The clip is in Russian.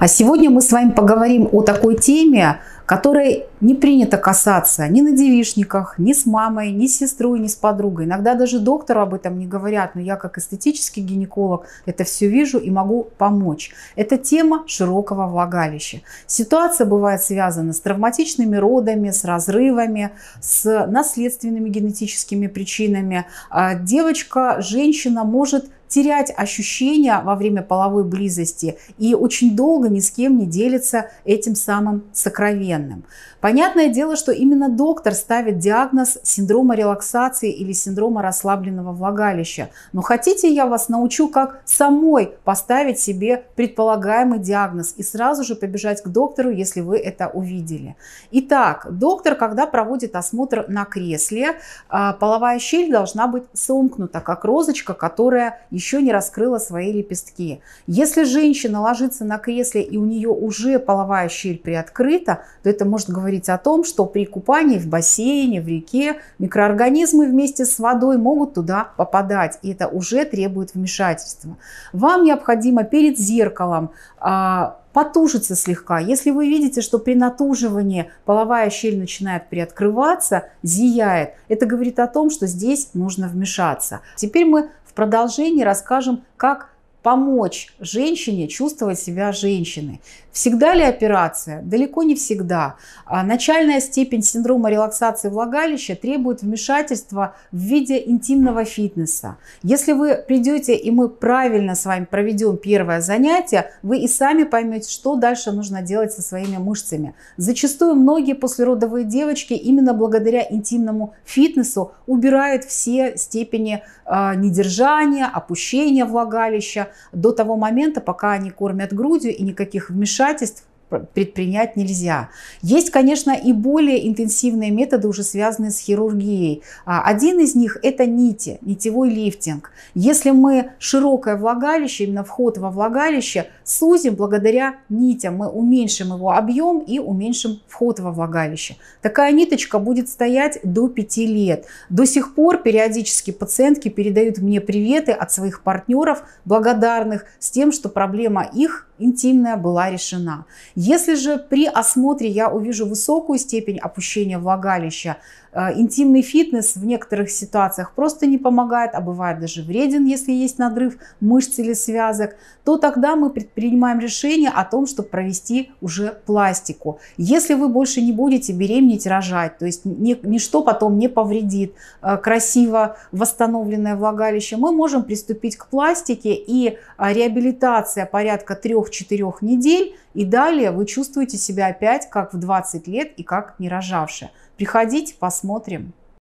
А сегодня мы с вами поговорим о такой теме, которой не принято касаться ни на девишниках, ни с мамой, ни с сестрой, ни с подругой. Иногда даже доктору об этом не говорят, но я как эстетический гинеколог это все вижу и могу помочь. Это тема широкого влагалища. Ситуация бывает связана с травматичными родами, с разрывами, с наследственными генетическими причинами. А девочка, женщина может терять ощущения во время половой близости и очень долго ни с кем не делится этим самым сокровенным. Понятное дело, что именно доктор ставит диагноз синдрома релаксации или синдрома расслабленного влагалища. Но хотите, я вас научу, как самой поставить себе предполагаемый диагноз и сразу же побежать к доктору, если вы это увидели. Итак, доктор, когда проводит осмотр на кресле, а, половая щель должна быть сомкнута, как розочка, которая еще не раскрыла свои лепестки. Если женщина ложится на кресле и у нее уже половая щель приоткрыта, то это может говорить о том, что при купании в бассейне, в реке микроорганизмы вместе с водой могут туда попадать, и это уже требует вмешательства. Вам необходимо перед зеркалом а, потужиться слегка. Если вы видите, что при натуживании половая щель начинает приоткрываться, зияет, это говорит о том, что здесь нужно вмешаться. Теперь мы в продолжении расскажем, как помочь женщине чувствовать себя женщиной. Всегда ли операция? Далеко не всегда. А начальная степень синдрома релаксации влагалища требует вмешательства в виде интимного фитнеса. Если вы придете и мы правильно с вами проведем первое занятие, вы и сами поймете, что дальше нужно делать со своими мышцами. Зачастую многие послеродовые девочки именно благодаря интимному фитнесу убирают все степени э, недержания, опущения влагалища до того момента, пока они кормят грудью и никаких вмешательств предпринять нельзя. Есть, конечно, и более интенсивные методы, уже связанные с хирургией. А, один из них – это нити, нитевой лифтинг. Если мы широкое влагалище, именно вход во влагалище, сузим благодаря нитям, мы уменьшим его объем и уменьшим вход во влагалище. Такая ниточка будет стоять до 5 лет. До сих пор периодически пациентки передают мне приветы от своих партнеров, благодарных, с тем, что проблема их интимная была решена. Если же при осмотре я увижу высокую степень опущения влагалища, Э, интимный фитнес в некоторых ситуациях просто не помогает, а бывает даже вреден, если есть надрыв мышц или связок, то тогда мы предпринимаем решение о том, чтобы провести уже пластику. Если вы больше не будете беременеть, рожать, то есть ничто потом не повредит э, красиво восстановленное влагалище, мы можем приступить к пластике и э, реабилитация порядка 3-4 недель, и далее вы чувствуете себя опять как в 20 лет и как не рожавшая. Приходите, посмотрим.